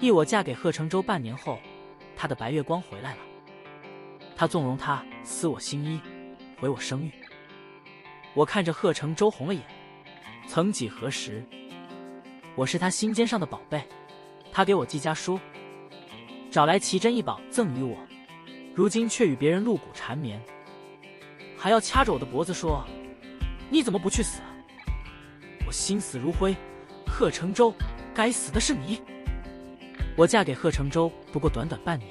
忆我嫁给贺成舟半年后，他的白月光回来了。他纵容他撕我新衣，毁我声誉。我看着贺成舟红了眼。曾几何时，我是他心尖上的宝贝。他给我寄家书，找来奇珍异宝赠予我，如今却与别人露骨缠绵，还要掐着我的脖子说：“你怎么不去死？”我心死如灰。贺成舟，该死的是你！我嫁给贺成舟不过短短半年，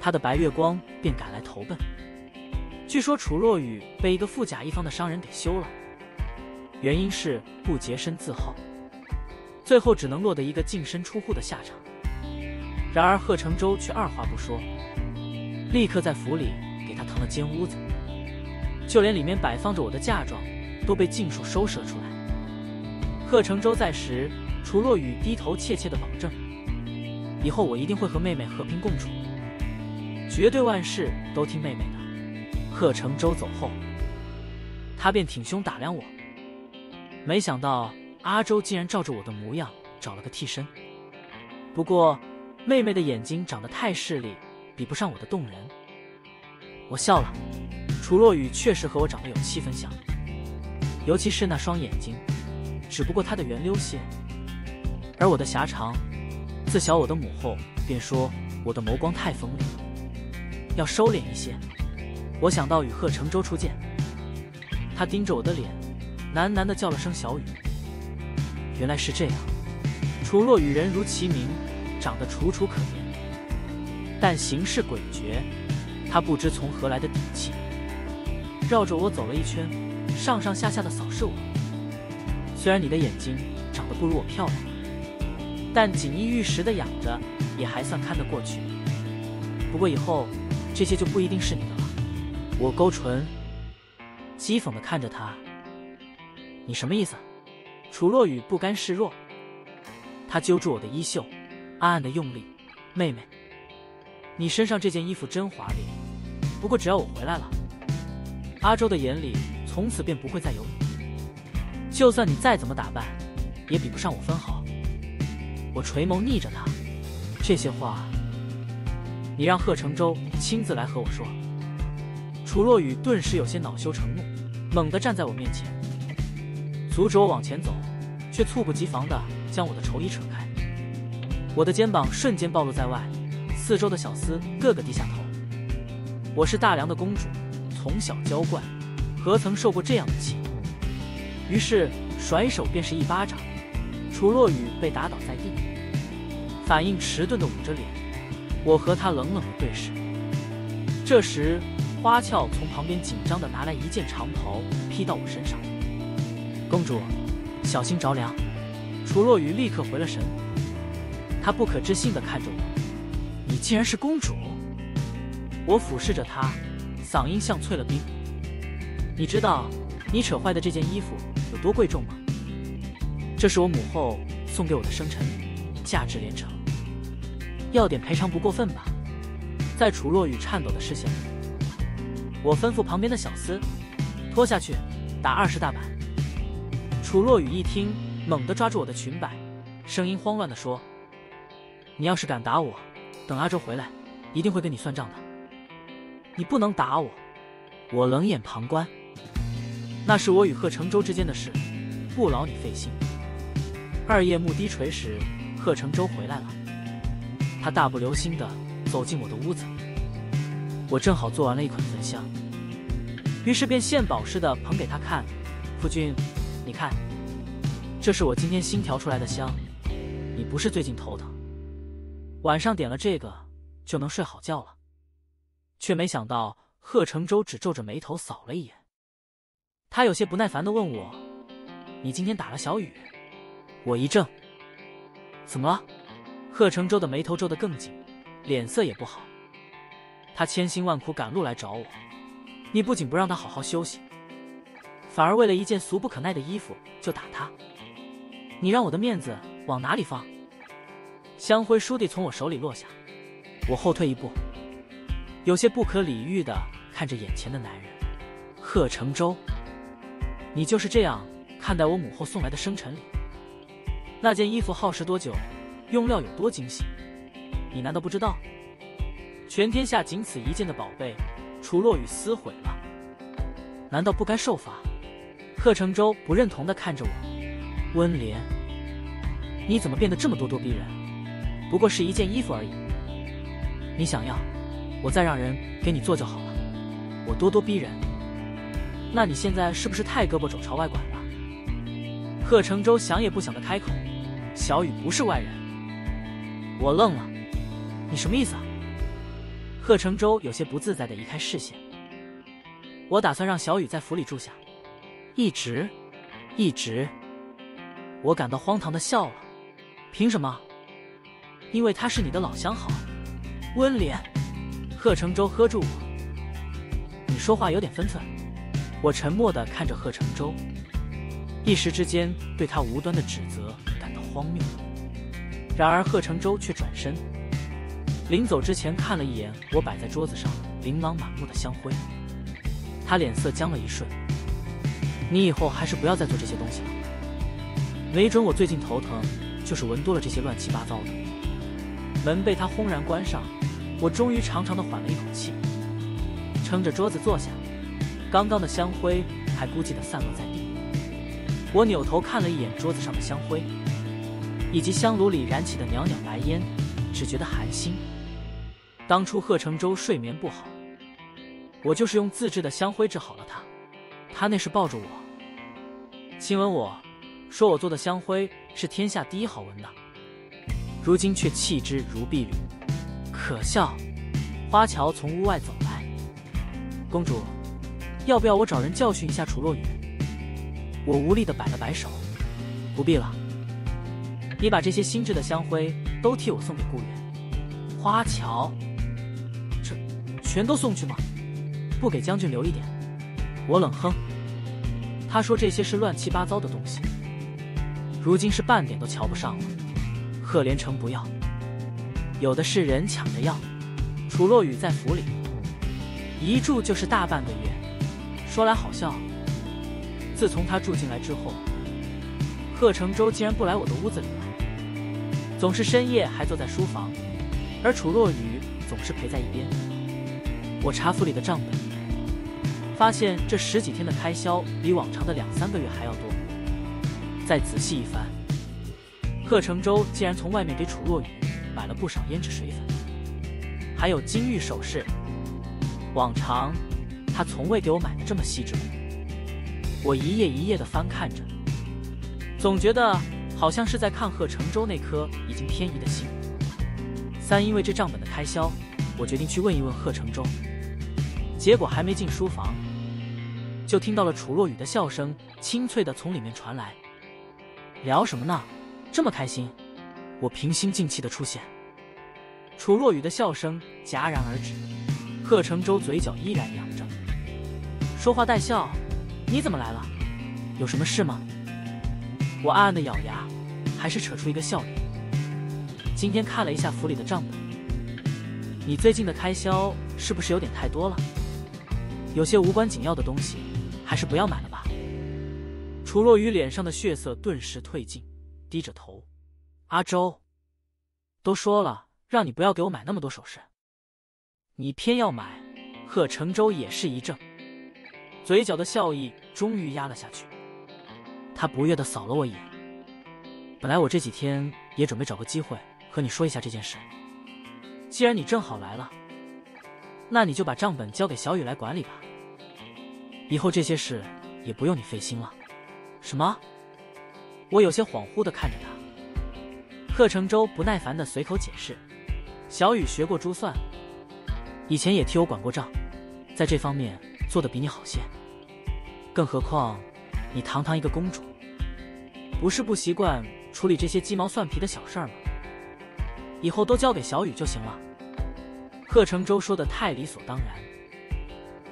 他的白月光便赶来投奔。据说楚若雨被一个富甲一方的商人给休了，原因是不洁身自好，最后只能落得一个净身出户的下场。然而贺成舟却二话不说，立刻在府里给他腾了间屋子，就连里面摆放着我的嫁妆，都被尽数收拾了出来。贺成舟在时，楚若雨低头怯怯的保证：“以后我一定会和妹妹和平共处，绝对万事都听妹妹的。”贺成舟走后，他便挺胸打量我。没想到阿周竟然照着我的模样找了个替身。不过，妹妹的眼睛长得太势利，比不上我的动人。我笑了，楚若雨确实和我长得有七分像，尤其是那双眼睛。只不过他的圆溜些，而我的狭长。自小我的母后便说我的眸光太锋利，要收敛一些。我想到与贺成舟初见，他盯着我的脸，喃喃的叫了声小雨。原来是这样。楚若雨人如其名，长得楚楚可怜，但行事诡谲。他不知从何来的底气，绕着我走了一圈，上上下下的扫视我。虽然你的眼睛长得不如我漂亮，但锦衣玉食的养着也还算看得过去。不过以后这些就不一定是你的了。我勾唇，讥讽的看着他。你什么意思？楚若雨不甘示弱，他揪住我的衣袖，暗暗的用力。妹妹，你身上这件衣服真华丽。不过只要我回来了，阿周的眼里从此便不会再有你。就算你再怎么打扮，也比不上我分毫。我垂眸睨着他，这些话，你让贺成舟亲自来和我说。楚若雨顿时有些恼羞成怒，猛地站在我面前，阻止我往前走，却猝不及防地将我的绸衣扯开。我的肩膀瞬间暴露在外，四周的小厮个个低下头。我是大梁的公主，从小娇惯，何曾受过这样的气？于是甩手便是一巴掌，楚若雨被打倒在地，反应迟钝的捂着脸。我和他冷冷的对视。这时，花俏从旁边紧张的拿来一件长袍披到我身上。公主，小心着凉。楚若雨立刻回了神，她不可置信的看着我：“你竟然是公主？”我俯视着她，嗓音像淬了冰：“你知道你扯坏的这件衣服？”有多贵重吗？这是我母后送给我的生辰礼，价值连城，要点赔偿不过分吧？在楚若雨颤抖的视线里，我吩咐旁边的小厮拖下去，打二十大板。楚若雨一听，猛地抓住我的裙摆，声音慌乱的说：“你要是敢打我，等阿周回来，一定会跟你算账的。你不能打我！”我冷眼旁观。那是我与贺成舟之间的事，不劳你费心。二夜幕低垂时，贺成舟回来了，他大步流星的走进我的屋子，我正好做完了一款焚香，于是便献宝似的捧给他看。夫君，你看，这是我今天新调出来的香，你不是最近头疼，晚上点了这个就能睡好觉了。却没想到贺成舟只皱着眉头扫了一眼。他有些不耐烦的问我：“你今天打了小雨？”我一怔：“怎么了？”贺成舟的眉头皱得更紧，脸色也不好。他千辛万苦赶路来找我，你不仅不让他好好休息，反而为了一件俗不可耐的衣服就打他，你让我的面子往哪里放？香灰倏地从我手里落下，我后退一步，有些不可理喻的看着眼前的男人，贺成舟。你就是这样看待我母后送来的生辰礼？那件衣服耗时多久？用料有多精细，你难道不知道？全天下仅此一件的宝贝，楚落雨撕毁了，难道不该受罚？贺成舟不认同的看着我，温莲，你怎么变得这么咄咄逼人？不过是一件衣服而已，你想要，我再让人给你做就好了。我咄咄逼人，那你现在是不是太胳膊肘朝外拐了？贺成舟想也不想的开口，小雨不是外人。我愣了，你什么意思啊？贺成舟有些不自在的移开视线。我打算让小雨在府里住下，一直，一直。我感到荒唐的笑了。凭什么？因为他是你的老相好，温莲。贺成舟喝住我，你说话有点分寸。我沉默的看着贺成舟，一时之间对他无端的指责感到荒谬。然而贺成舟却转身。临走之前看了一眼我摆在桌子上琳琅满目的香灰，他脸色僵了一瞬。你以后还是不要再做这些东西了，没准我最近头疼，就是闻多了这些乱七八糟的。门被他轰然关上，我终于长长的缓了一口气，撑着桌子坐下。刚刚的香灰还孤寂的散落在地。我扭头看了一眼桌子上的香灰，以及香炉里燃起的袅袅白烟，只觉得寒心。当初贺成舟睡眠不好，我就是用自制的香灰治好了他。他那时抱着我，亲吻我，说我做的香灰是天下第一好闻的。如今却弃之如敝履，可笑！花桥从屋外走来，公主，要不要我找人教训一下楚落雨？我无力的摆了摆手，不必了。你把这些新制的香灰都替我送给顾源。花桥。这全都送去吗？不给将军留一点？我冷哼。他说这些是乱七八糟的东西，如今是半点都瞧不上了。贺连成不要，有的是人抢着要。楚落雨在府里一住就是大半个月，说来好笑，自从他住进来之后，贺成舟竟然不来我的屋子里，总是深夜还坐在书房，而楚若雨总是陪在一边。我查府里的账本，发现这十几天的开销比往常的两三个月还要多。再仔细一翻，贺成舟竟然从外面给楚若雨买了不少胭脂水粉，还有金玉首饰。往常他从未给我买的这么细致。我一页一页的翻看着，总觉得好像是在看贺成舟那颗已经偏移的心。三，因为这账本的开销，我决定去问一问贺成舟。结果还没进书房，就听到了楚若雨的笑声，清脆的从里面传来。聊什么呢？这么开心？我平心静气的出现。楚若雨的笑声戛然而止，贺成舟嘴角依然扬着，说话带笑。你怎么来了？有什么事吗？我暗暗的咬牙，还是扯出一个笑脸。今天看了一下府里的账本，你最近的开销是不是有点太多了？有些无关紧要的东西，还是不要买了吧。楚若雨脸上的血色顿时褪尽，低着头。阿周，都说了让你不要给我买那么多首饰，你偏要买。贺成舟也是一怔，嘴角的笑意终于压了下去。他不悦的扫了我一眼。本来我这几天也准备找个机会和你说一下这件事，既然你正好来了，那你就把账本交给小雨来管理吧。以后这些事也不用你费心了。什么？我有些恍惚的看着他。贺成舟不耐烦的随口解释：“小雨学过珠算，以前也替我管过账，在这方面做的比你好些。更何况，你堂堂一个公主，不是不习惯处理这些鸡毛蒜皮的小事儿吗？以后都交给小雨就行了。”贺成舟说的太理所当然。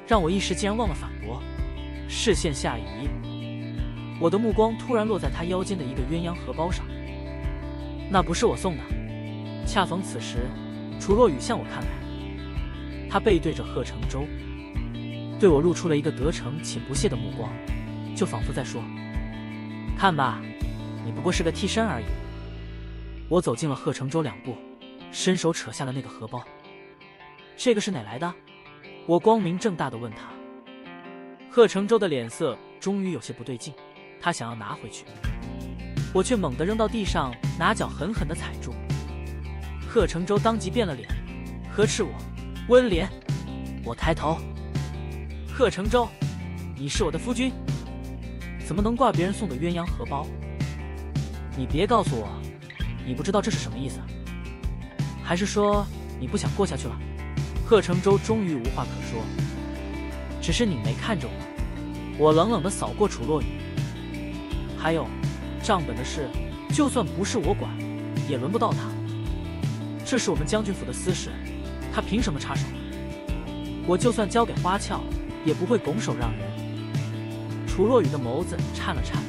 让我一时竟然忘了反驳，视线下移，我的目光突然落在他腰间的一个鸳鸯荷包上。那不是我送的，恰逢此时，楚若雨向我看来，他背对着贺成舟，对我露出了一个得逞且不屑的目光，就仿佛在说：“看吧，你不过是个替身而已。”我走进了贺成舟两步，伸手扯下了那个荷包。这个是哪来的？我光明正大的问他。贺成舟的脸色终于有些不对劲，他想要拿回去，我却猛地扔到地上，拿脚狠狠的踩住。贺成舟当即变了脸，呵斥我：“温莲！”我抬头，贺成舟，你是我的夫君，怎么能挂别人送的鸳鸯荷包？你别告诉我，你不知道这是什么意思？还是说你不想过下去了？贺成舟终于无话可说，只是你没看着我。我冷冷的扫过楚落雨，还有账本的事，就算不是我管，也轮不到他。这是我们将军府的私事，他凭什么插手？我就算交给花俏，也不会拱手让人。楚若雨的眸子颤了颤，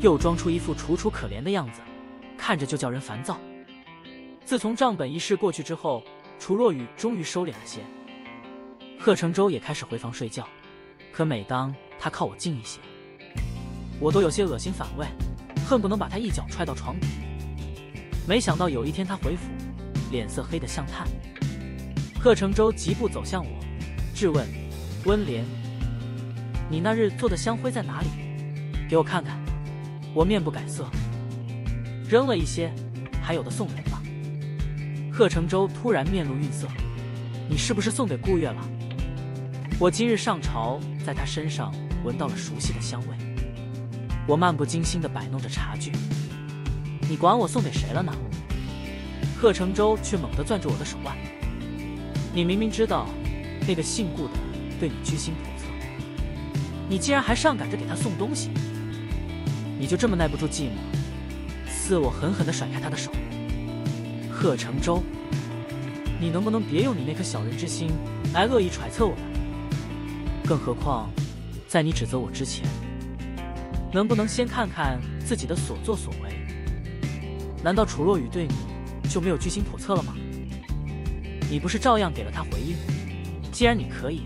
又装出一副楚楚可怜的样子，看着就叫人烦躁。自从账本一事过去之后，楚若雨终于收敛了些，贺成舟也开始回房睡觉。可每当他靠我近一些，我都有些恶心反胃，恨不能把他一脚踹到床底。没想到有一天他回府，脸色黑得像炭。贺成舟疾步走向我，质问：“温莲，你那日做的香灰在哪里？给我看看。”我面不改色，扔了一些，还有的送人吧。贺成舟突然面露愠色：“你是不是送给顾月了？”我今日上朝，在他身上闻到了熟悉的香味。我漫不经心地摆弄着茶具。你管我送给谁了呢？贺成舟却猛地攥住我的手腕。你明明知道那个姓顾的对你居心叵测，你竟然还上赶着给他送东西，你就这么耐不住寂寞？似我狠狠地甩开他的手。贺成舟，你能不能别用你那颗小人之心来恶意揣测我们？更何况，在你指责我之前，能不能先看看自己的所作所为？难道楚若雨对你就没有居心叵测了吗？你不是照样给了他回应？既然你可以，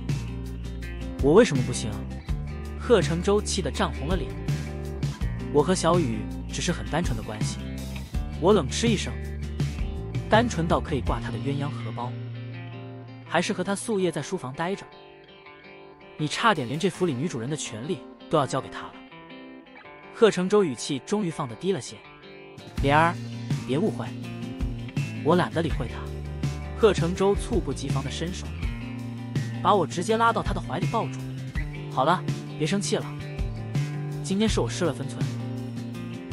我为什么不行？贺成洲气得涨红了脸。我和小雨只是很单纯的关系。我冷嗤一声，单纯到可以挂他的鸳鸯荷包，还是和他素夜在书房待着？你差点连这府里女主人的权利都要交给他了。贺成洲语气终于放得低了些，莲儿，别误会，我懒得理会他。贺成洲猝不及防的伸手，把我直接拉到他的怀里抱住。好了，别生气了，今天是我失了分寸，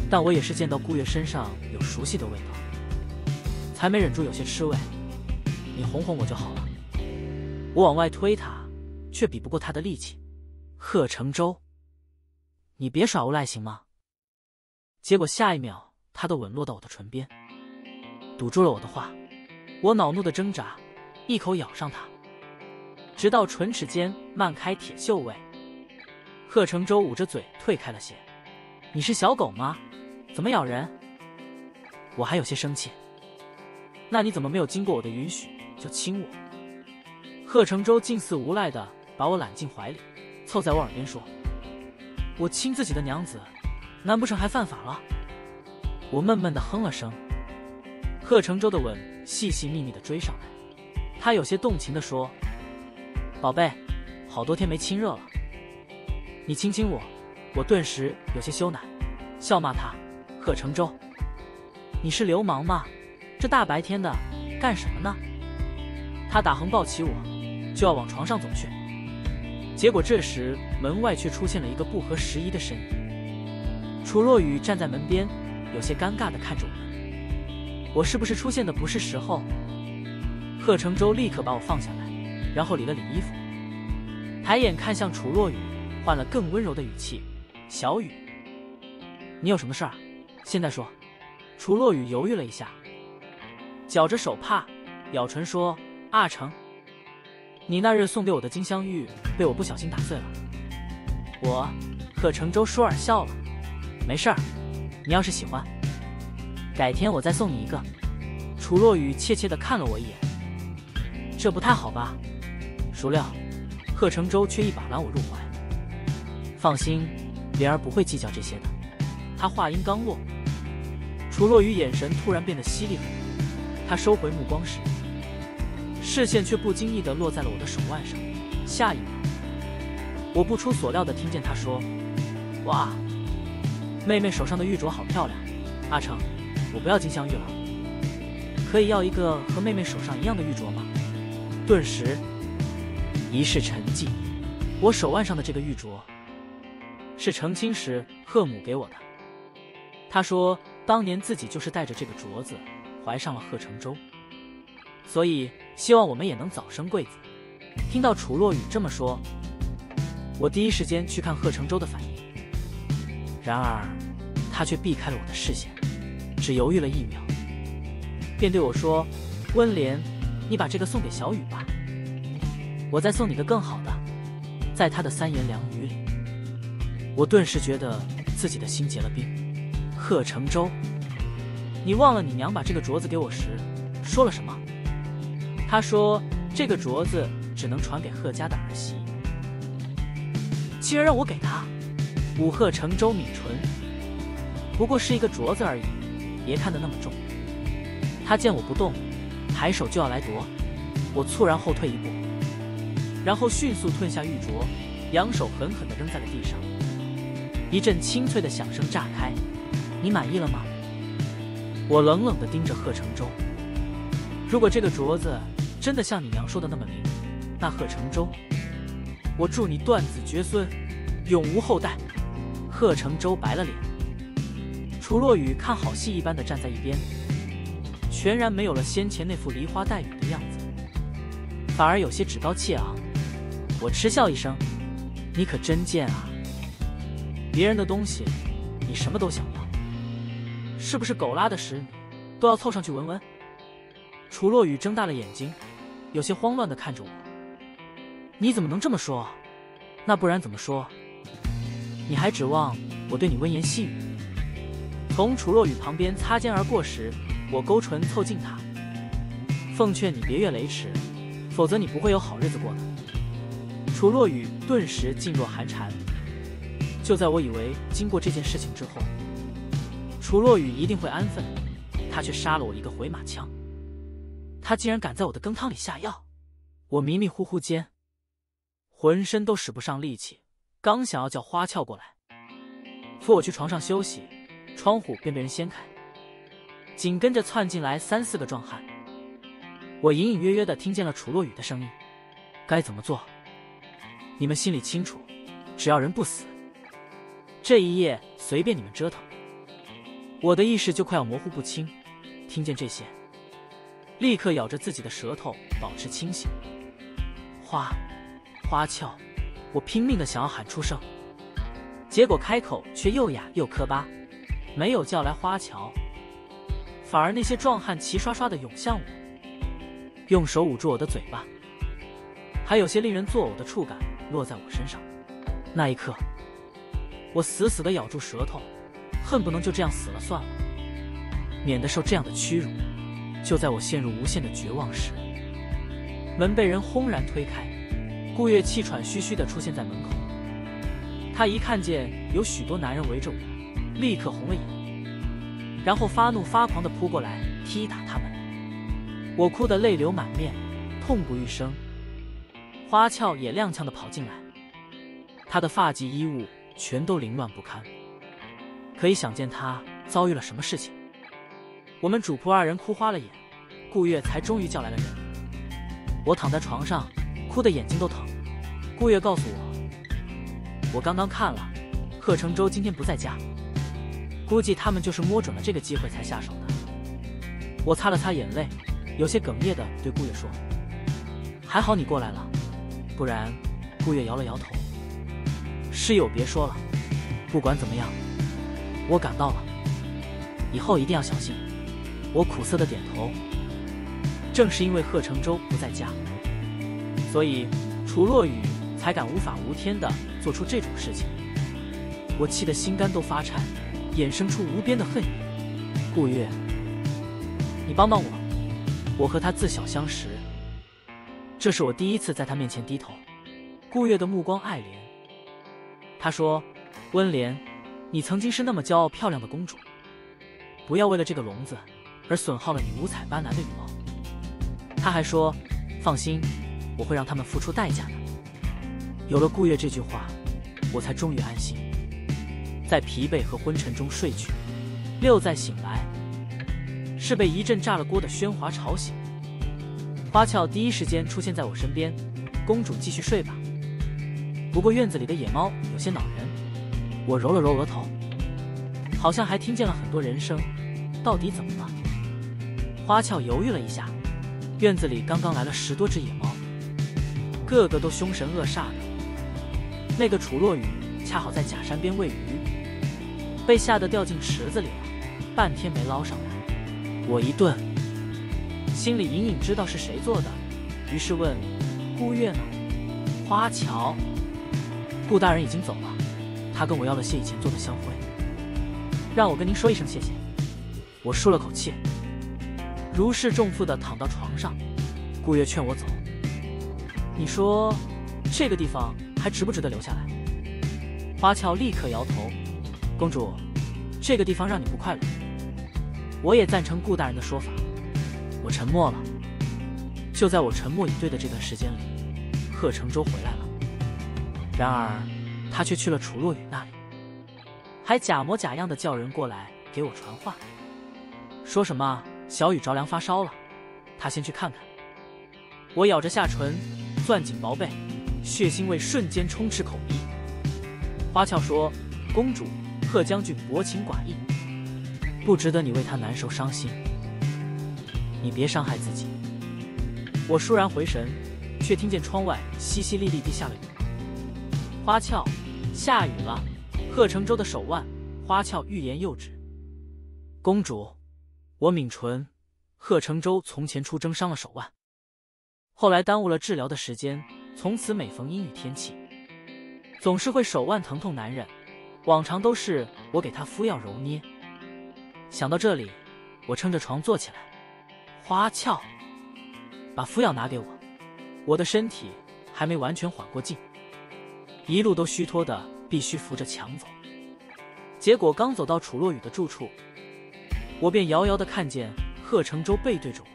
但我也是见到顾月身上有熟悉的味道，才没忍住有些吃味。你哄哄我就好了。我往外推他。却比不过他的力气，贺成舟，你别耍无赖行吗？结果下一秒，他的吻落到我的唇边，堵住了我的话。我恼怒的挣扎，一口咬上他，直到唇齿间漫开铁锈味。贺成洲捂着嘴退开了些。你是小狗吗？怎么咬人？我还有些生气。那你怎么没有经过我的允许就亲我？贺成洲近似无赖的。把我揽进怀里，凑在我耳边说：“我亲自己的娘子，难不成还犯法了？”我闷闷的哼了声。贺成洲的吻细细密密的追上来，他有些动情的说：“宝贝，好多天没亲热了，你亲亲我。”我顿时有些羞赧，笑骂他：“贺成舟，你是流氓吗？这大白天的干什么呢？”他打横抱起我，就要往床上走去。结果这时门外却出现了一个不合时宜的身影。楚若雨站在门边，有些尴尬的看着我。我是不是出现的不是时候？贺成舟立刻把我放下来，然后理了理衣服，抬眼看向楚若雨，换了更温柔的语气：“小雨，你有什么事儿？现在说。”楚落雨犹豫了一下，绞着手帕，咬唇说：“阿成。”你那日送给我的金镶玉被我不小心打碎了，我贺成舟舒尔笑了，没事儿，你要是喜欢，改天我再送你一个。楚落雨怯怯的看了我一眼，这不太好吧？孰料贺成舟却一把揽我入怀，放心，莲儿不会计较这些的。他话音刚落，楚若雨眼神突然变得犀利很多，他收回目光时，视线却不经意地落在了我的手腕上。下一秒，我不出所料地听见他说：“哇，妹妹手上的玉镯好漂亮，阿成，我不要金镶玉了，可以要一个和妹妹手上一样的玉镯吗？”顿时，一世沉寂。我手腕上的这个玉镯，是成亲时贺母给我的。他说，当年自己就是带着这个镯子怀上了贺成舟，所以希望我们也能早生贵子。听到楚落雨这么说，我第一时间去看贺成舟的反应，然而他却避开了我的视线，只犹豫了一秒，便对我说：“温莲，你把这个送给小雨吧，我再送你个更好的。”在他的三言两语里，我顿时觉得自己的心结了冰。贺成舟，你忘了你娘把这个镯子给我时说了什么？她说这个镯子只能传给贺家的儿媳，竟然让我给她。武贺成舟抿唇，不过是一个镯子而已，别看得那么重。他见我不动，抬手就要来夺，我猝然后退一步。然后迅速吞下玉镯，扬手狠狠地扔在了地上。一阵清脆的响声炸开。你满意了吗？我冷冷地盯着贺成舟。如果这个镯子真的像你娘说的那么灵，那贺成舟，我祝你断子绝孙，永无后代。贺成舟白了脸。楚若雨看好戏一般的站在一边，全然没有了先前那副梨花带雨的样子，反而有些趾高气昂。我嗤笑一声：“你可真贱啊！别人的东西，你什么都想要，是不是狗拉的屎都要凑上去闻闻？”楚若雨睁大了眼睛，有些慌乱的看着我：“你怎么能这么说？那不然怎么说？你还指望我对你温言细语？”从楚若雨旁边擦肩而过时，我勾唇凑近她，奉劝你别越雷池，否则你不会有好日子过的。楚若雨顿时噤若寒蝉。就在我以为经过这件事情之后，楚若雨一定会安分，他却杀了我一个回马枪。他竟然敢在我的羹汤里下药！我迷迷糊糊间，浑身都使不上力气，刚想要叫花俏过来扶我去床上休息，窗户便被人掀开，紧跟着窜进来三四个壮汉。我隐隐约约的听见了楚落雨的声音：“该怎么做？”你们心里清楚，只要人不死，这一夜随便你们折腾。我的意识就快要模糊不清，听见这些，立刻咬着自己的舌头保持清醒。花，花俏，我拼命的想要喊出声，结果开口却又哑又磕巴，没有叫来花乔，反而那些壮汉齐刷刷的涌向我，用手捂住我的嘴巴，还有些令人作呕的触感。落在我身上，那一刻，我死死的咬住舌头，恨不能就这样死了算了，免得受这样的屈辱。就在我陷入无限的绝望时，门被人轰然推开，顾月气喘吁吁的出现在门口。他一看见有许多男人围着我，立刻红了眼，然后发怒发狂的扑过来踢打他们。我哭得泪流满面，痛不欲生。花俏也踉跄的跑进来，她的发髻衣物全都凌乱不堪，可以想见他遭遇了什么事情。我们主仆二人哭花了眼，顾月才终于叫来了人。我躺在床上，哭得眼睛都疼。顾月告诉我，我刚刚看了，贺成舟今天不在家，估计他们就是摸准了这个机会才下手的。我擦了擦眼泪，有些哽咽的对顾月说：“还好你过来了。”不然，顾月摇了摇头。室友别说了，不管怎么样，我赶到了，以后一定要小心。我苦涩的点头。正是因为贺成舟不在家，所以楚若雨才敢无法无天的做出这种事情。我气得心肝都发颤，衍生出无边的恨意。顾月，你帮帮我，我和他自小相识。这是我第一次在他面前低头。顾月的目光爱怜。他说：“温莲，你曾经是那么骄傲漂亮的公主，不要为了这个笼子而损耗了你五彩斑斓的羽毛。他还说：“放心，我会让他们付出代价的。”有了顾月这句话，我才终于安心，在疲惫和昏沉中睡去。六再醒来，是被一阵炸了锅的喧哗吵醒。花俏第一时间出现在我身边：“公主继续睡吧。”不过院子里的野猫有些恼人。我揉了揉额头，好像还听见了很多人声。到底怎么了？花俏犹豫了一下。院子里刚刚来了十多只野猫，个个都凶神恶煞的。那个楚落雨恰好在假山边喂鱼，被吓得掉进池子里了，半天没捞上来。我一顿，心里隐隐知道是谁做的，于是问：“顾月呢？”花桥，顾大人已经走了，他跟我要了些以前做的香灰，让我跟您说一声谢谢。我舒了口气。如释重负的躺到床上，顾月劝我走。你说这个地方还值不值得留下来？花俏立刻摇头。公主，这个地方让你不快乐。我也赞成顾大人的说法。我沉默了。就在我沉默以对的这段时间里，贺成舟回来了。然而他却去了楚落雨那里，还假模假样的叫人过来给我传话，说什么？小雨着凉发烧了，他先去看看。我咬着下唇，攥紧薄被，血腥味瞬间充斥口鼻。花俏说：“公主，贺将军薄情寡义，不值得你为他难受伤心。你别伤害自己。”我倏然回神，却听见窗外淅淅沥沥地下了雨。花俏，下雨了。贺成舟的手腕，花俏欲言又止。公主。我抿唇，贺成舟从前出征伤了手腕，后来耽误了治疗的时间，从此每逢阴雨天气，总是会手腕疼痛难忍。往常都是我给他敷药揉捏。想到这里，我撑着床坐起来。花俏，把敷药拿给我。我的身体还没完全缓过劲，一路都虚脱的，必须扶着墙走。结果刚走到楚落雨的住处。我便遥遥的看见贺成舟背对着我，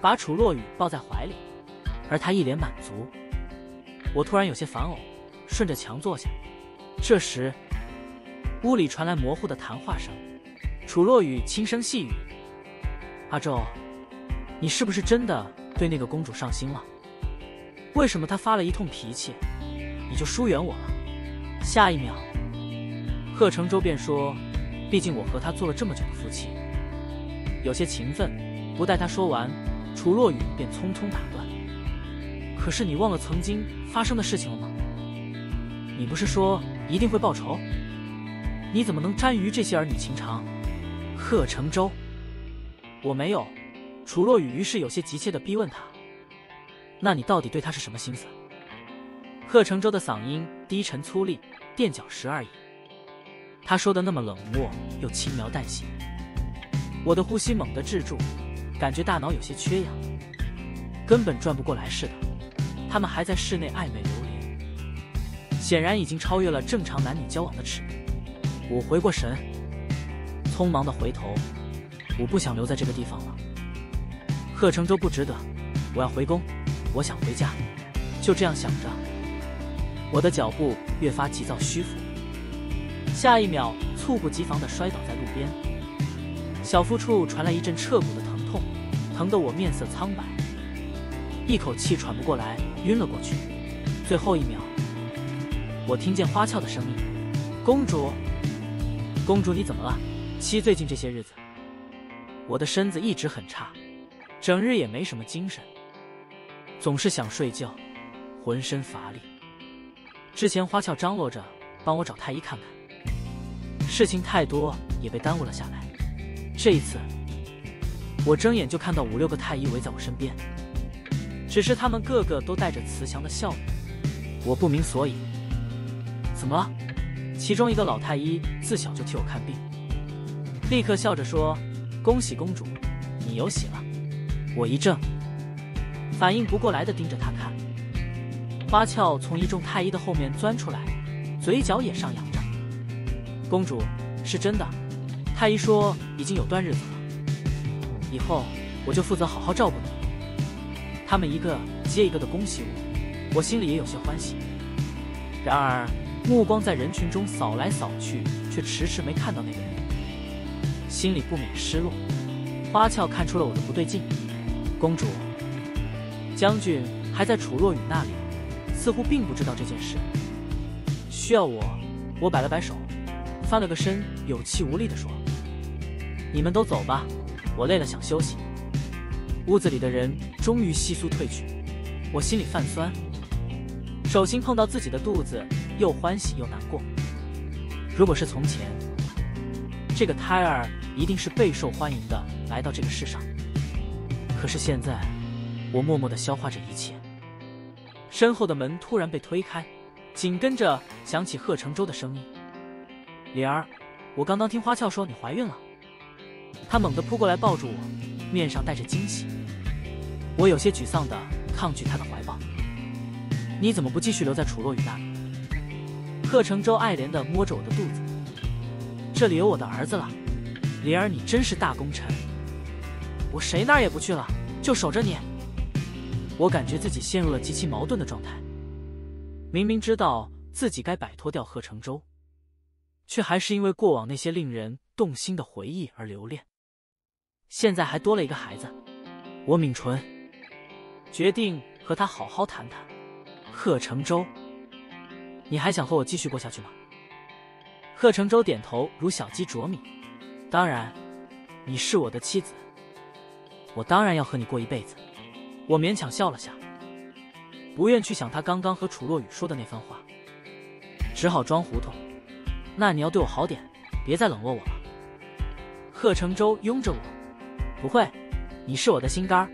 把楚落雨抱在怀里，而他一脸满足。我突然有些烦呕，顺着墙坐下。这时，屋里。传来模糊的谈话声，楚落雨轻声细语：“阿周，你是不是真的对那个公主上心了？为什么她发了一通脾气，你就疏远我了？”下一秒，贺成舟便说。毕竟我和他做了这么久的夫妻，有些情分。不待他说完，楚落雨便匆匆打断：“可是你忘了曾经发生的事情了吗？你不是说一定会报仇？你怎么能沾于这些儿女情长？”贺成舟，我没有。楚落雨于是有些急切的逼问他：“那你到底对他是什么心思？”贺成舟的嗓音低沉粗粝，垫脚石而已。他说的那么冷漠又轻描淡写，我的呼吸猛地滞住，感觉大脑有些缺氧，根本转不过来似的。他们还在室内暧昧流连，显然已经超越了正常男女交往的尺度。我回过神，匆忙的回头，我不想留在这个地方了。贺成舟不值得，我要回宫，我想回家。就这样想着，我的脚步越发急躁虚浮。下一秒，猝不及防地摔倒在路边，小腹处传来一阵彻骨的疼痛，疼得我面色苍白，一口气喘不过来，晕了过去。最后一秒，我听见花俏的声音：“公主，公主，你怎么了？七最近这些日子，我的身子一直很差，整日也没什么精神，总是想睡觉，浑身乏力。之前花俏张罗着帮我找太医看看。”事情太多，也被耽误了下来。这一次，我睁眼就看到五六个太医围在我身边，只是他们个个都带着慈祥的笑容。我不明所以。怎么了？其中一个老太医自小就替我看病，立刻笑着说：“恭喜公主，你有喜了。”我一怔，反应不过来的盯着他看。花俏从一众太医的后面钻出来，嘴角也上扬着。公主是真的，太医说已经有段日子了，以后我就负责好好照顾你。他们一个接一个的恭喜我，我心里也有些欢喜。然而目光在人群中扫来扫去，却迟迟没看到那个人，心里不免失落。花俏看出了我的不对劲，公主，将军还在楚若雨那里，似乎并不知道这件事。需要我？我摆了摆手，翻了个身，有气无力地说：“你们都走吧，我累了，想休息。”屋子里的人终于悉数退去，我心里泛酸，手心碰到自己的肚子，又欢喜又难过。如果是从前，这个胎儿一定是备受欢迎的。来到这个世上，可是现在，我默默的消化着一切。身后的门突然被推开，紧跟着响起贺成舟的声音：“莲儿，我刚刚听花俏说你怀孕了。”他猛地扑过来抱住我，面上带着惊喜。我有些沮丧的抗拒他的怀抱。你怎么不继续留在楚若雨那里？贺成舟爱怜的摸着我的肚子。这里有我的儿子了，莲儿，你真是大功臣。我谁那儿也不去了，就守着你。我感觉自己陷入了极其矛盾的状态。明明知道自己该摆脱掉贺成舟，却还是因为过往那些令人动心的回忆而留恋。现在还多了一个孩子，我抿唇，决定和他好好谈谈。贺成舟，你还想和我继续过下去吗？贺成舟点头，如小鸡啄米。当然，你是我的妻子。我当然要和你过一辈子。我勉强笑了下，不愿去想他刚刚和楚若雨说的那番话，只好装糊涂。那你要对我好点，别再冷落我了。贺成舟拥着我，不会，你是我的心肝儿，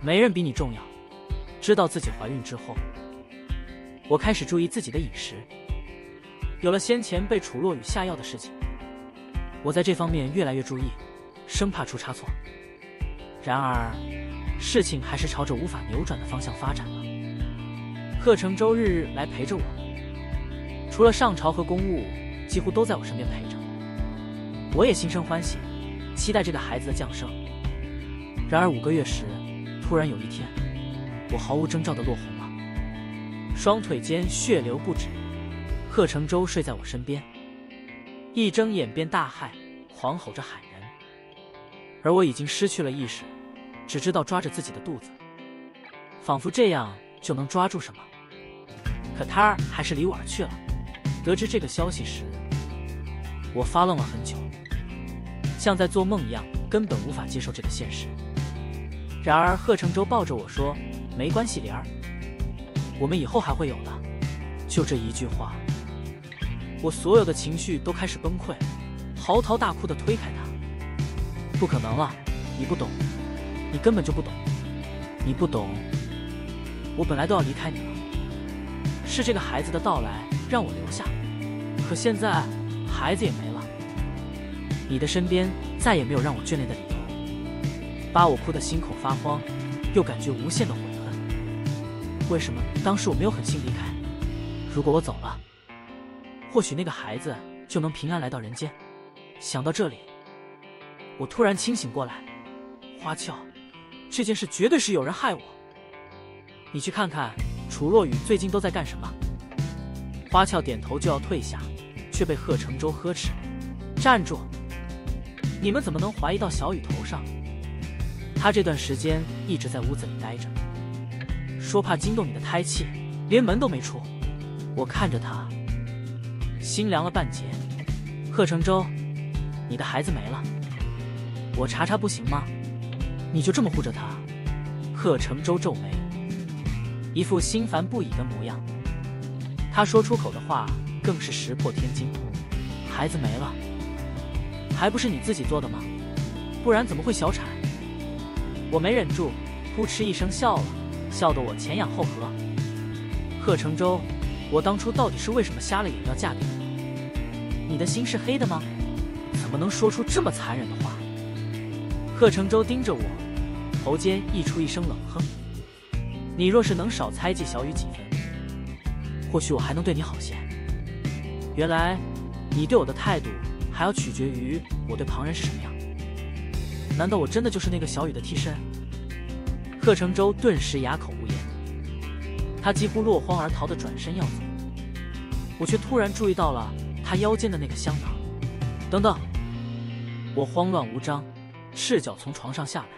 没人比你重要。知道自己怀孕之后，我开始注意自己的饮食。有了先前被楚若雨下药的事情，我在这方面越来越注意，生怕出差错。然而，事情还是朝着无法扭转的方向发展了。贺成舟日日来陪着我，除了上朝和公务，几乎都在我身边陪着。我也心生欢喜，期待这个孩子的降生。然而五个月时，突然有一天，我毫无征兆的落红了，双腿间血流不止。贺成舟睡在我身边，一睁眼便大骇，狂吼着喊人，而我已经失去了意识。只知道抓着自己的肚子，仿佛这样就能抓住什么。可他儿还是离我而去了。得知这个消息时，我发愣了很久，像在做梦一样，根本无法接受这个现实。然而贺成舟抱着我说：“没关系，莲儿，我们以后还会有的。”就这一句话，我所有的情绪都开始崩溃，嚎啕大哭的推开他：“不可能了，你不懂。”你根本就不懂，你不懂，我本来都要离开你了，是这个孩子的到来让我留下，可现在孩子也没了，你的身边再也没有让我眷恋的理由，把我哭得心口发慌，又感觉无限的悔恨。为什么当时我没有狠心离开？如果我走了，或许那个孩子就能平安来到人间。想到这里，我突然清醒过来，花俏。这件事绝对是有人害我。你去看看楚若雨最近都在干什么。花俏点头就要退下，却被贺成舟呵斥：“站住！你们怎么能怀疑到小雨头上？他这段时间一直在屋子里待着，说怕惊动你的胎气，连门都没出。我看着他，心凉了半截。贺成舟，你的孩子没了，我查查不行吗？”你就这么护着他？贺成舟皱眉，一副心烦不已的模样。他说出口的话更是石破天惊。孩子没了，还不是你自己做的吗？不然怎么会小产？我没忍住，扑哧一声笑了，笑得我前仰后合。贺成舟，我当初到底是为什么瞎了眼要嫁给你？你的心是黑的吗？怎么能说出这么残忍的话？贺成舟盯着我。头间溢出一声冷哼：“你若是能少猜忌小雨几分，或许我还能对你好些。原来，你对我的态度还要取决于我对旁人是什么样。难道我真的就是那个小雨的替身？贺成舟顿时哑口无言，他几乎落荒而逃的转身要走，我却突然注意到了他腰间的那个香囊。等等！我慌乱无章，赤脚从床上下来，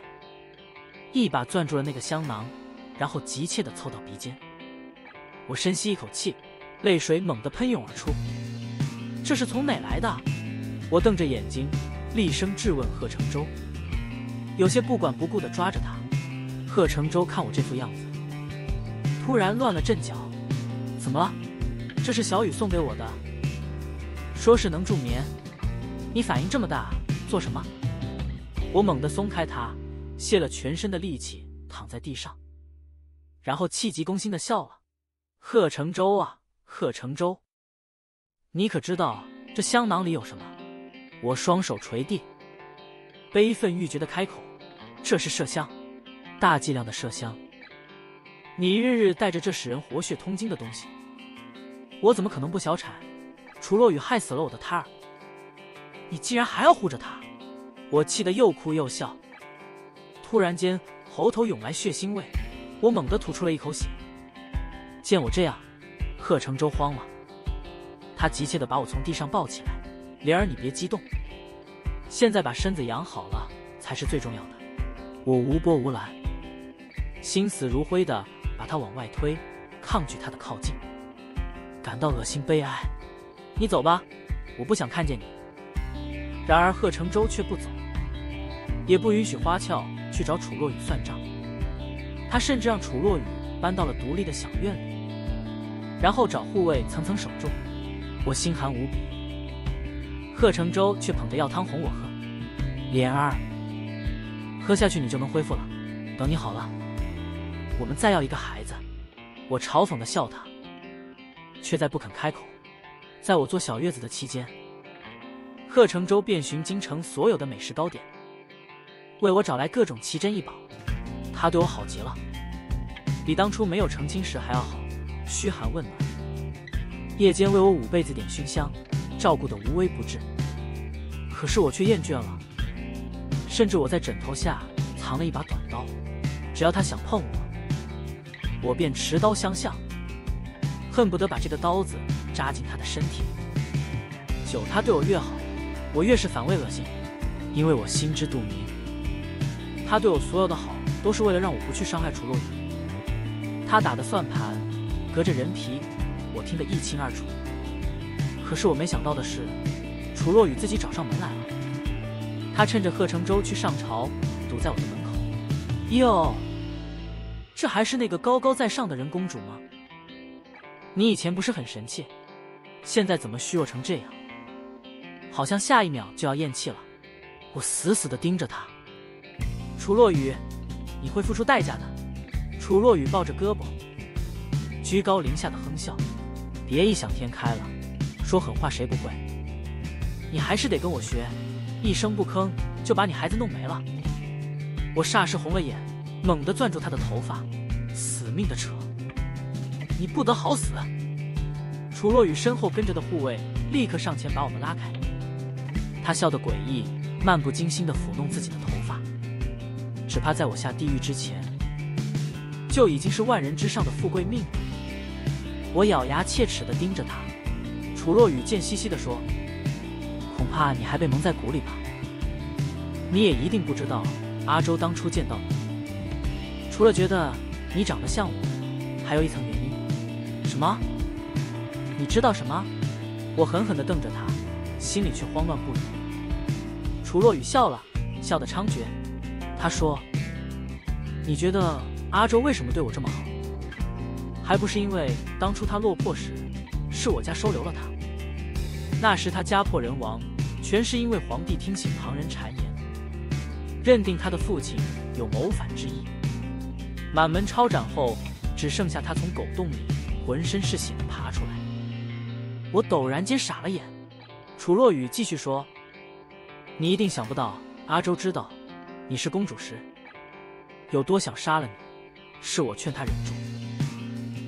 一把攥住了那个香囊，然后急切的凑到鼻尖。我深吸一口气，泪水猛地喷涌而出。这是从哪来的？我瞪着眼睛，厉声质问贺成舟。有些不管不顾的抓着他，贺成舟看我这副样子，突然乱了阵脚。怎么了？这是小雨送给我的，说是能助眠。你反应这么大，做什么？我猛地松开他，泄了全身的力气，躺在地上，然后气急攻心的笑了。贺成舟啊，贺成舟，你可知道这香囊里有什么？我双手垂地，悲愤欲绝的开口。这是麝香，大剂量的麝香。你日日带着这使人活血通经的东西，我怎么可能不小产？楚落雨害死了我的胎儿，你竟然还要护着他！我气得又哭又笑。突然间，喉头涌来血腥味，我猛地吐出了一口血。见我这样，贺成舟慌了，他急切地把我从地上抱起来。莲儿，你别激动，现在把身子养好了才是最重要的。我无波无澜，心死如灰的把他往外推，抗拒他的靠近，感到恶心悲哀。你走吧，我不想看见你。然而贺成舟却不走，也不允许花俏去找楚落雨算账。他甚至让楚落雨搬到了独立的小院里，然后找护卫层层守住。我心寒无比。贺成舟却捧着药汤哄我喝，莲儿。喝下去，你就能恢复了。等你好了，我们再要一个孩子。我嘲讽的笑他，却再不肯开口。在我坐小月子的期间，贺成舟遍寻京城所有的美食糕点，为我找来各种奇珍异宝。他对我好极了，比当初没有成亲时还要好，嘘寒问暖，夜间为我捂被子点熏香，照顾的无微不至。可是我却厌倦了。甚至我在枕头下藏了一把短刀，只要他想碰我，我便持刀相向，恨不得把这个刀子扎进他的身体。久他对我越好，我越是反胃恶心，因为我心知肚明，他对我所有的好都是为了让我不去伤害楚洛雨。他打的算盘，隔着人皮，我听得一清二楚。可是我没想到的是，楚洛雨自己找上门来了。他趁着贺成舟去上朝，堵在我的门口。哟，这还是那个高高在上的人公主吗？你以前不是很神气，现在怎么虚弱成这样？好像下一秒就要咽气了。我死死的盯着他。楚落雨，你会付出代价的。楚落雨抱着胳膊，居高临下的哼笑。别异想天开了，说狠话谁不会？你还是得跟我学。一声不吭就把你孩子弄没了，我霎时红了眼，猛地攥住他的头发，死命的扯，你不得好死！楚落雨身后跟着的护卫立刻上前把我们拉开，他笑得诡异，漫不经心的抚弄自己的头发，只怕在我下地狱之前，就已经是万人之上的富贵命了。我咬牙切齿的盯着他，楚落雨贱兮兮的说。恐怕你还被蒙在鼓里吧？你也一定不知道，阿周当初见到你，除了觉得你长得像我，还有一层原因。什么？你知道什么？我狠狠地瞪着他，心里却慌乱不已。楚若雨笑了笑得猖獗，他说：“你觉得阿周为什么对我这么好？还不是因为当初他落魄时，是我家收留了他。”那时他家破人亡，全是因为皇帝听信旁人谗言，认定他的父亲有谋反之意。满门抄斩后，只剩下他从狗洞里浑身是血的爬出来。我陡然间傻了眼。楚落雨继续说：“你一定想不到，阿周知道你是公主时，有多想杀了你。是我劝他忍住，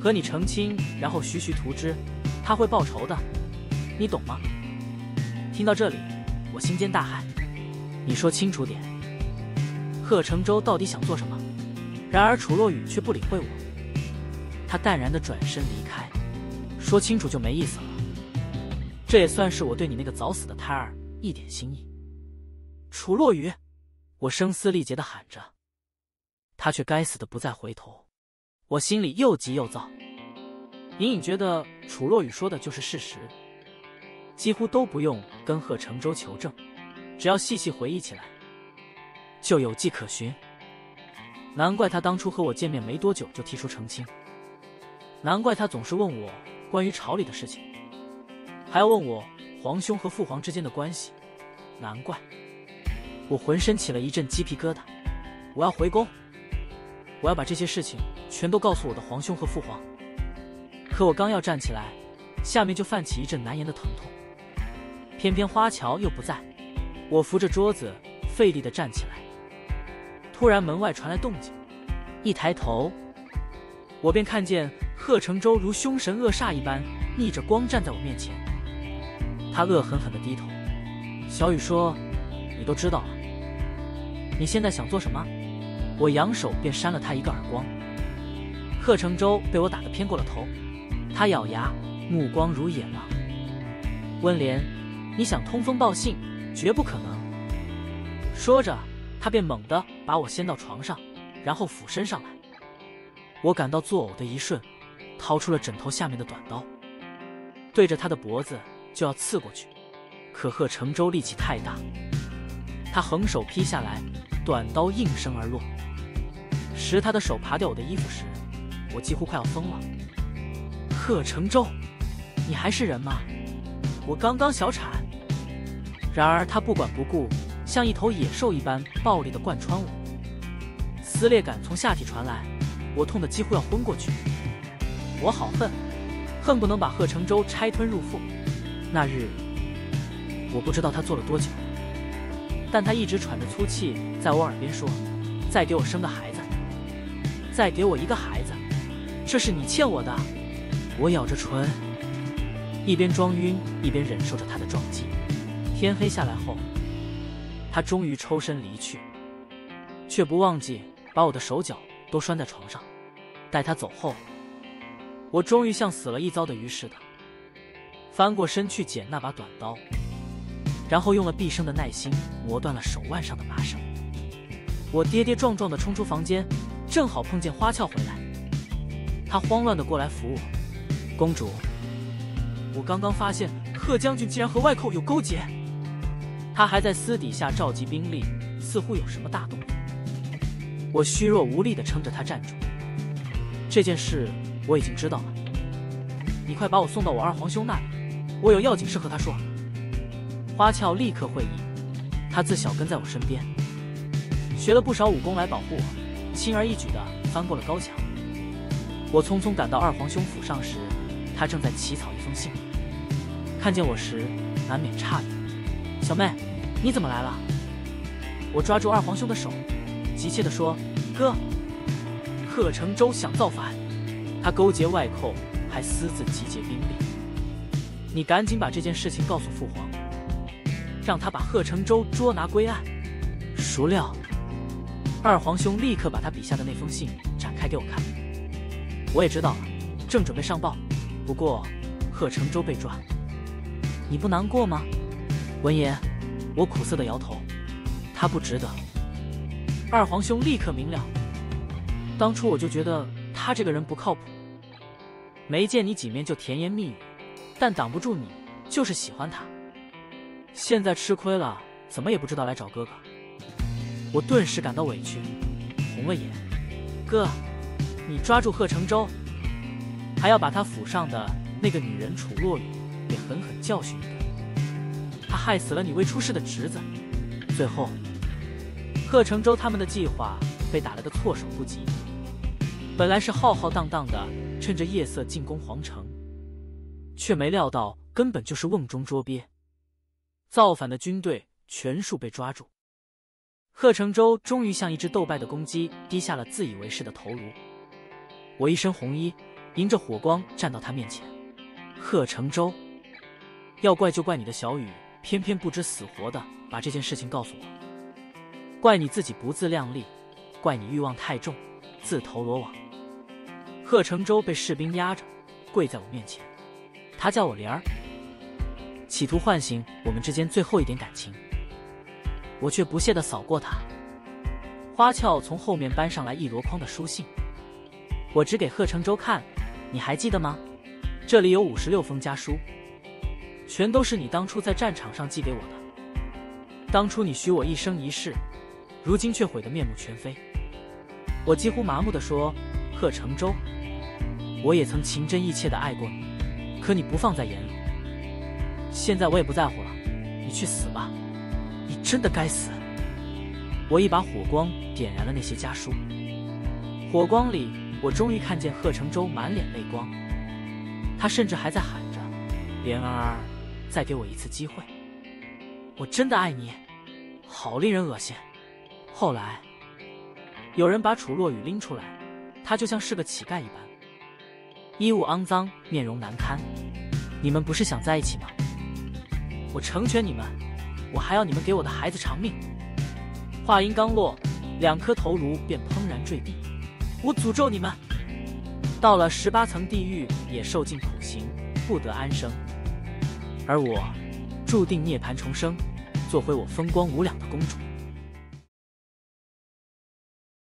和你成亲，然后徐徐图之，他会报仇的。”你懂吗？听到这里，我心间大骇。你说清楚点，贺成舟到底想做什么？然而楚洛雨却不理会我，他淡然的转身离开。说清楚就没意思了。这也算是我对你那个早死的胎儿一点心意。楚洛雨，我声嘶力竭的喊着，他却该死的不再回头。我心里又急又躁，隐隐觉得楚洛雨说的就是事实，几乎都不用跟贺成舟求证，只要细细回忆起来，就有迹可循。难怪他当初和我见面没多久就提出成亲，难怪他总是问我关于朝里的事情。还要问我皇兄和父皇之间的关系，难怪我浑身起了一阵鸡皮疙瘩。我要回宫，我要把这些事情全都告诉我的皇兄和父皇。可我刚要站起来，下面就泛起一阵难言的疼痛。偏偏花桥又不在，我扶着桌子费力的站起来。突然门外传来动静，一抬头，我便看见贺成舟如凶神恶煞一般逆着光站在我面前。他恶狠狠的低头，小雨说：“你都知道了，你现在想做什么？”我扬手便扇了他一个耳光。贺成舟被我打得偏过了头，他咬牙，目光如野狼。温莲，你想通风报信，绝不可能。说着，他便猛地把我掀到床上，然后俯身上来。我感到作呕的一瞬，掏出了枕头下面的短刀，对着他的脖子。就要刺过去，可贺成舟力气太大，他横手劈下来，短刀应声而落。时他的手扒掉我的衣服时，我几乎快要疯了。贺成舟，你还是人吗？我刚刚小产。然而他不管不顾，像一头野兽一般暴力的贯穿我，撕裂感从下体传来，我痛得几乎要昏过去。我好恨，恨不能把贺成舟拆吞入腹。那日，我不知道他做了多久，但他一直喘着粗气，在我耳边说：“再给我生个孩子，再给我一个孩子，这是你欠我的。”我咬着唇，一边装晕，一边忍受着他的撞击。天黑下来后，他终于抽身离去，却不忘记把我的手脚都拴在床上。待他走后，我终于像死了一遭的鱼似的。翻过身去捡那把短刀，然后用了毕生的耐心磨断了手腕上的麻绳。我跌跌撞撞的冲出房间，正好碰见花俏回来。她慌乱的过来扶我：“公主，我刚刚发现贺将军竟然和外寇有勾结。他还在私底下召集兵力，似乎有什么大动作。”我虚弱无力的撑着他站住。这件事我已经知道了，你快把我送到我二皇兄那里。我有要紧事和他说。花俏立刻会意，他自小跟在我身边，学了不少武功来保护我，轻而易举的翻过了高墙。我匆匆赶到二皇兄府上时，他正在起草一封信，看见我时难免诧异：“小妹，你怎么来了？”我抓住二皇兄的手，急切的说：“哥，贺成舟想造反，他勾结外寇，还私自集结兵力。”你赶紧把这件事情告诉父皇，让他把贺成舟捉拿归案。孰料，二皇兄立刻把他笔下的那封信展开给我看。我也知道了，正准备上报，不过贺成舟被抓，你不难过吗？闻言，我苦涩的摇头，他不值得。二皇兄立刻明了，当初我就觉得他这个人不靠谱，没见你几面就甜言蜜语。但挡不住你，就是喜欢他。现在吃亏了，怎么也不知道来找哥哥。我顿时感到委屈，红了眼。哥，你抓住贺成舟，还要把他府上的那个女人楚洛雨也狠狠教训一顿。他害死了你未出世的侄子。最后，贺成舟他们的计划被打了个措手不及。本来是浩浩荡荡的，趁着夜色进攻皇城。却没料到，根本就是瓮中捉鳖。造反的军队全数被抓住，贺成舟终于像一只斗败的公鸡，低下了自以为是的头颅。我一身红衣，迎着火光站到他面前。贺成舟，要怪就怪你的小雨偏偏不知死活的把这件事情告诉我。怪你自己不自量力，怪你欲望太重，自投罗网。贺成舟被士兵压着，跪在我面前，他叫我莲儿，企图唤醒我们之间最后一点感情。我却不屑的扫过他。花俏从后面搬上来一箩筐的书信，我指给贺成舟看，你还记得吗？这里有五十六封家书，全都是你当初在战场上寄给我的。当初你许我一生一世。如今却毁得面目全非。我几乎麻木地说：“贺成舟，我也曾情真意切地爱过你，可你不放在眼里。现在我也不在乎了，你去死吧！你真的该死！”我一把火光点燃了那些家书，火光里，我终于看见贺成舟满脸泪光，他甚至还在喊着：“莲儿，再给我一次机会！我真的爱你！”好令人恶心。后来，有人把楚若雨拎出来，她就像是个乞丐一般，衣物肮脏，面容难堪。你们不是想在一起吗？我成全你们，我还要你们给我的孩子偿命。话音刚落，两颗头颅便砰然坠地。我诅咒你们，到了十八层地狱也受尽苦刑，不得安生。而我，注定涅槃重生，做回我风光无两的公主。